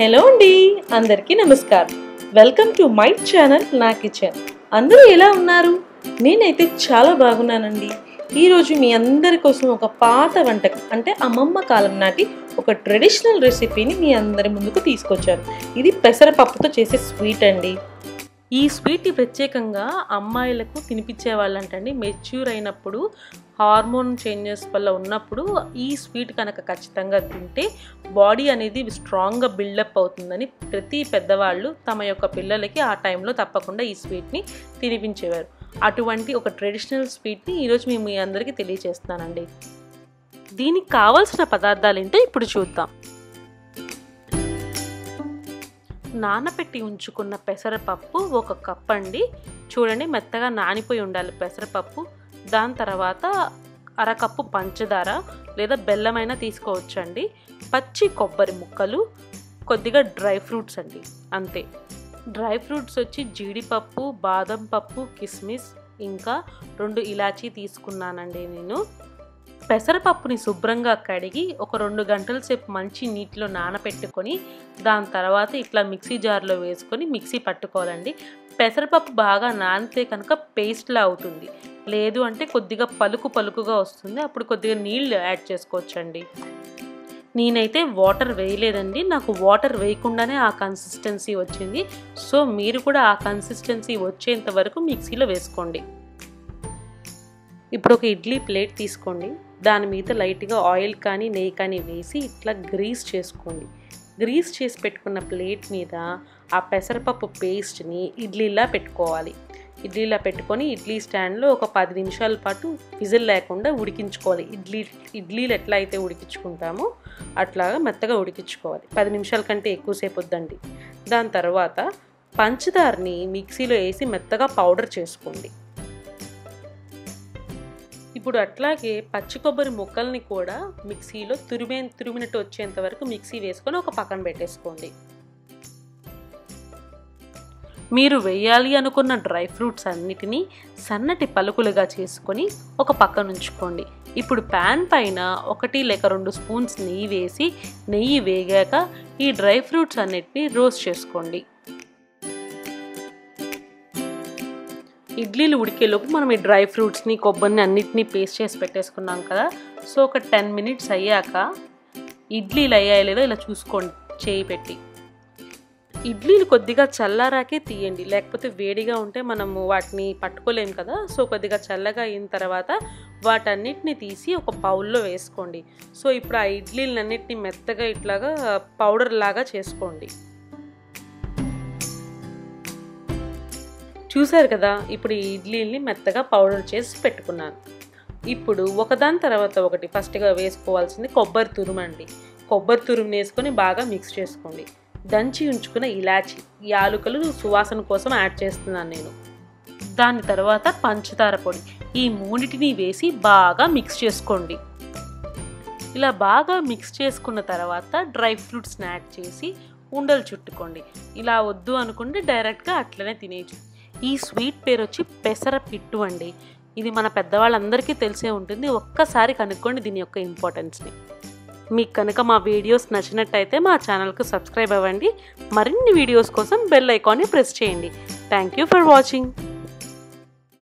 Hello అండి అందరికీ నమస్కారం. వెల్కమ్ టు మై ఛానల్ నా కిచెన్. అందరూ ఎలా ఉన్నారు? నేనైతే చాలా బాగున్నానండి. ఈరోజు మీ అందరి కోసం ఒక పాత వంటకం అంటే అమ్మమ్మ కాలం నాటి ఒక ట్రెడిషనల్ రెసిపీని మీ అందరి ముందుకు తీసుకొచ్చాను. ఇది పెసరపప్పుతో చేసే స్వీట్ అండి. ఈ స్వీట్ ప్రత్యేకంగా అమ్మాయిలకు తినిపించే వాళ్ళంటండి. మెచ్యూర్ అయినప్పుడు హార్మోన్ చేంజెస్ వల్ల ఉన్నప్పుడు ఈ స్వీట్ కనుక ఖచ్చితంగా తింటే బాడీ అనేది స్ట్రాంగ్గా బిల్డప్ అవుతుందని ప్రతి పెద్దవాళ్ళు తమ యొక్క పిల్లలకి ఆ టైంలో తప్పకుండా ఈ స్వీట్ని తినిపించేవారు. అటువంటి ఒక ట్రెడిషనల్ స్వీట్ని ఈరోజు మేము మీ అందరికీ తెలియజేస్తానండి దీనికి కావాల్సిన పదార్థాలు ఏంటో ఇప్పుడు చూద్దాం. నానబెట్టి ఉంచుకున్న పెసరపప్పు ఒక కప్ అండి చూడండి మెత్తగా నానిపోయి ఉండాలి పెసరపప్పు. దాని తర్వాత అరకప్పు పంచదార లేదా బెల్లమైనా తీసుకోవచ్చండి. పచ్చి కొబ్బరి ముక్కలు కొద్దిగా డ్రై ఫ్రూట్స్ అండి అంతే. డ్రై ఫ్రూట్స్ వచ్చి జీడిపప్పు బాదం పప్పు కిస్మిస్ ఇంకా రెండు ఇలాచీ తీసుకున్నానండి నేను. పెసరపప్పుని శుభ్రంగా కడిగి ఒక రెండు గంటల సేపు మంచి నీటిలో నానబెట్టుకొని దాని తర్వాత ఇట్లా మిక్సీ జార్లో వేసుకొని మిక్సీ పట్టుకోవాలండి. పెసరపప్పు బాగా నానితే కనుక పేస్ట్లా అవుతుంది. లేదు అంటే కొద్దిగా పలుకు పలుకుగా వస్తుంది. అప్పుడు కొద్దిగా నీళ్ళు యాడ్ చేసుకోవచ్చండి. నేనైతే వాటర్ వేయలేదండి. నాకు వాటర్ వేయకుండానే ఆ కన్సిస్టెన్సీ వచ్చింది. సో మీరు కూడా ఆ కన్సిస్టెన్సీ వచ్చేంత వరకు మిక్సీలో వేసుకోండి. ఇప్పుడు ఒక ఇడ్లీ ప్లేట్ తీసుకోండి. దాని మీద లైట్గా ఆయిల్ కానీ నెయ్యి కానీ వేసి ఇట్లా గ్రీస్ చేసుకోండి. గ్రీస్ చేసి పెట్టుకున్న ప్లేట్ మీద ఆ పెసరపప్పు పేస్ట్ని ఇడ్లీలా పెట్టుకోవాలి. ఇడ్లీలా పెట్టుకొని ఇడ్లీ స్టాండ్లో ఒక పది నిమిషాల పాటు విజిల్ లేకుండా ఉడికించుకోవాలి. ఇడ్లీ ఇడ్లీలు ఎట్లా అయితే ఉడికించుకుంటామో అట్లాగా మెత్తగా ఉడికించుకోవాలి. పది నిమిషాల కంటే ఎక్కువసేపు వద్దండి. దాని తర్వాత పంచదారని మిక్సీలో వేసి మెత్తగా పౌడర్ చేసుకోండి. ఇప్పుడు అట్లాగే పచ్చి కొబ్బరి ముక్కల్ని కూడా మిక్సీలో తురిమే తురిమినట్టు వచ్చేంత వరకు మిక్సీ వేసుకొని ఒక పక్కన పెట్టేసుకోండి. మీరు వేయాలి అనుకున్న డ్రై ఫ్రూట్స్ అన్నిటినీ సన్నటి పలుకులుగా చేసుకొని ఒక పక్కన ఉంచుకోండి. ఇప్పుడు ప్యాన్ పైన ఒకటి లేక రెండు స్పూన్స్ నెయ్యి వేసి నెయ్యి వేగాక ఈ డ్రై ఫ్రూట్స్ అన్నిటినీ రోస్ట్ చేసుకోండి. ఇడ్లీలు ఉడికేలోపు మనం ఈ డ్రై ఫ్రూట్స్ని కొబ్బరిని అన్నిటినీ పేస్ట్ చేసి పెట్టేసుకున్నాం కదా. సో ఒక టెన్ మినిట్స్ అయ్యాక ఇడ్లీలు అయ్యాయో లేదో ఇలా చూసుకోండి చేయి పెట్టి. ఇడ్లీలు కొద్దిగా చల్లారాకే తీయండి లేకపోతే వేడిగా ఉంటే మనము వాటిని పట్టుకోలేం కదా. సో కొద్దిగా చల్లగా అయిన తర్వాత వాటన్నిటిని తీసి ఒక బౌల్లో వేసుకోండి. సో ఇప్పుడు ఆ ఇడ్లీలన్నిటిని మెత్తగా ఇట్లాగా పౌడర్ లాగా చేసుకోండి. చూశారు కదా ఇప్పుడు ఈ ఇడ్లీని మెత్తగా పౌడర్ చేసి పెట్టుకున్నాను. ఇప్పుడు ఒకదాని తర్వాత ఒకటి ఫస్ట్గా వేసుకోవాల్సింది కొబ్బరి తురుమండి కొబ్బరి తురుము వేసుకొని బాగా మిక్స్ చేసుకోండి. దంచి ఉంచుకున్న ఇలాచి యాలుకలు సువాసన కోసం యాడ్ చేస్తున్నాను నేను. దాని తర్వాత పంచదార పొడి ఈ మూడిటిని వేసి బాగా మిక్స్ చేసుకోండి. ఇలా బాగా మిక్స్ చేసుకున్న తర్వాత డ్రై ఫ్రూట్స్ని యాడ్ చేసి ఉండలు చుట్టుకోండి. ఇలా వద్దు అనుకుంటే డైరెక్ట్గా అట్లనే తినేయచ్చు. ఈ స్వీట్ పేరు వచ్చి పెసర పిట్టు అండి. ఇది మన పెద్దవాళ్ళందరికీ తెలిసే ఉంటుంది. ఒక్కసారి కనుక్కోండి దీని యొక్క ఇంపార్టెన్స్ని. మీకు కనుక మా వీడియోస్ నచ్చినట్టయితే మా ఛానల్కు సబ్స్క్రైబ్ అవ్వండి. మరిన్ని వీడియోస్ కోసం బెల్ ఐకాన్ని ప్రెస్ చేయండి. Thank you for watching.